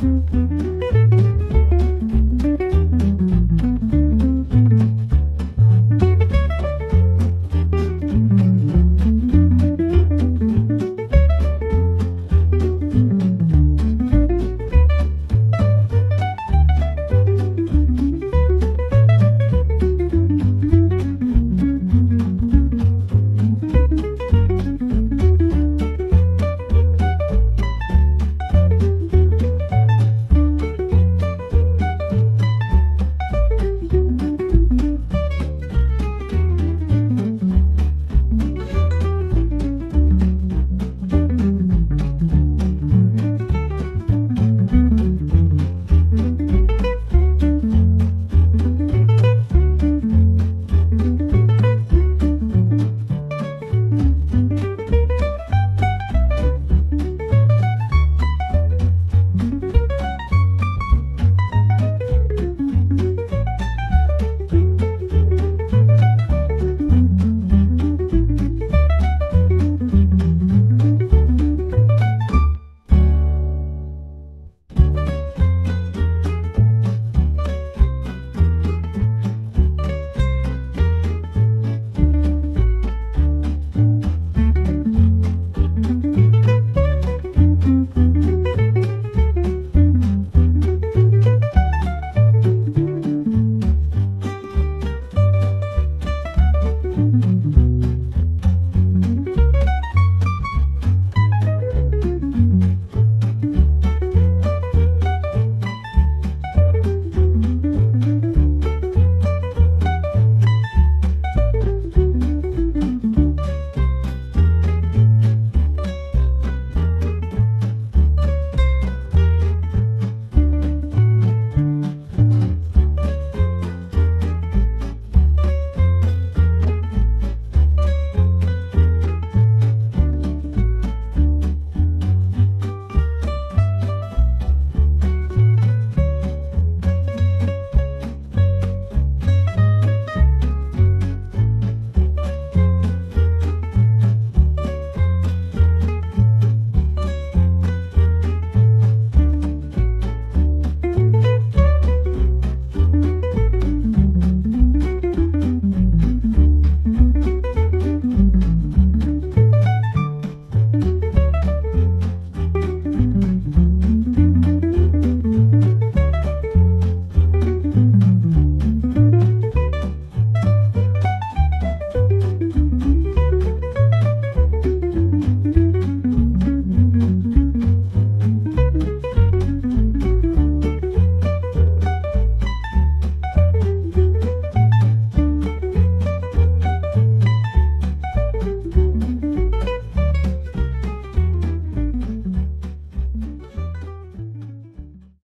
Mm-hmm.